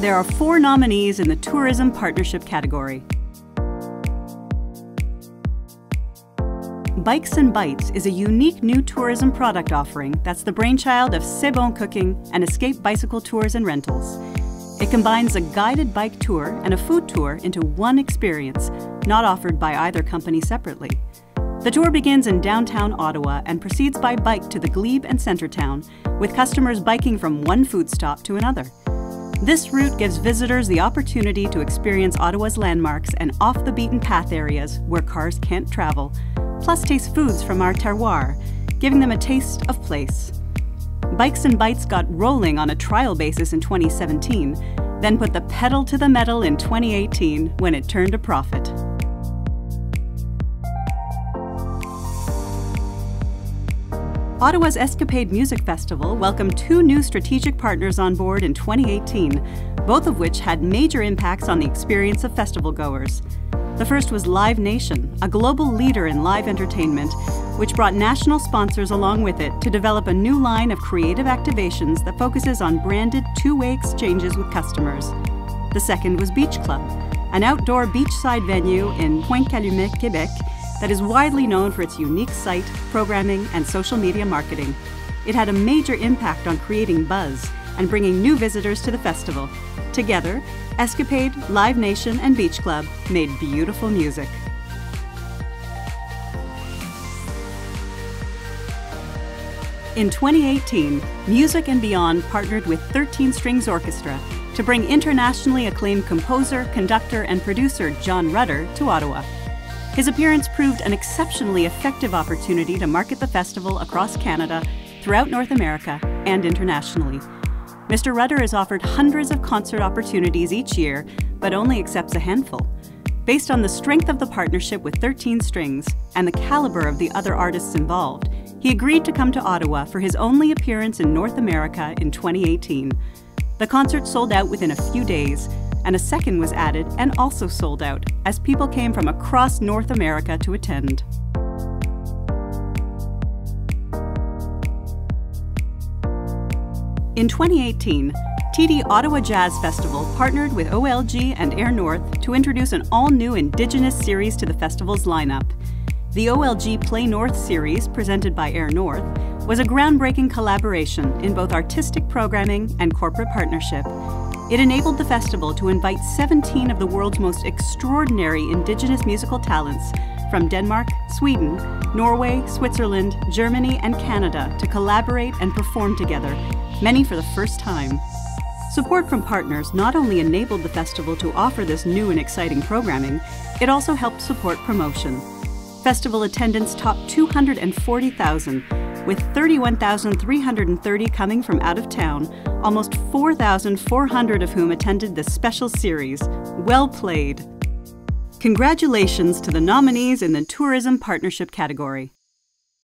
There are four nominees in the Tourism Partnership category. Bikes and Bites is a unique new tourism product offering that's the brainchild of C'est Bon Cooking and Escape Bicycle Tours and Rentals. It combines a guided bike tour and a food tour into one experience, not offered by either company separately. The tour begins in downtown Ottawa and proceeds by bike to the Glebe and Centretown, with customers biking from one food stop to another. This route gives visitors the opportunity to experience Ottawa's landmarks and off the beaten path areas where cars can't travel, plus taste foods from our terroir, giving them a taste of place. Bikes and Bites got rolling on a trial basis in 2017, then put the pedal to the metal in 2018 when it turned a profit. Ottawa's Escapade Music Festival welcomed two new strategic partners on board in 2018, both of which had major impacts on the experience of festival goers. The first was Live Nation, a global leader in live entertainment, which brought national sponsors along with it to develop a new line of creative activations that focuses on branded two way exchanges with customers. The second was Beach Club, an outdoor beachside venue in Pointe Calumet, Quebec that is widely known for its unique site, programming, and social media marketing. It had a major impact on creating buzz and bringing new visitors to the festival. Together, Escapade, Live Nation, and Beach Club made beautiful music. In 2018, Music and Beyond partnered with 13 Strings Orchestra to bring internationally acclaimed composer, conductor, and producer John Rutter to Ottawa. His appearance proved an exceptionally effective opportunity to market the festival across Canada, throughout North America, and internationally. Mr. Rutter is offered hundreds of concert opportunities each year, but only accepts a handful. Based on the strength of the partnership with 13 Strings and the caliber of the other artists involved, he agreed to come to Ottawa for his only appearance in North America in 2018. The concert sold out within a few days, and a second was added and also sold out as people came from across North America to attend. In 2018, TD Ottawa Jazz Festival partnered with OLG and Air North to introduce an all new Indigenous series to the festival's lineup. The OLG Play North series, presented by Air North, was a groundbreaking collaboration in both artistic programming and corporate partnership it enabled the festival to invite 17 of the world's most extraordinary Indigenous musical talents from Denmark, Sweden, Norway, Switzerland, Germany, and Canada to collaborate and perform together, many for the first time. Support from partners not only enabled the festival to offer this new and exciting programming, it also helped support promotion. Festival attendance topped 240,000, with 31,330 coming from out of town, almost 4,400 of whom attended this special series. Well played! Congratulations to the nominees in the Tourism Partnership category.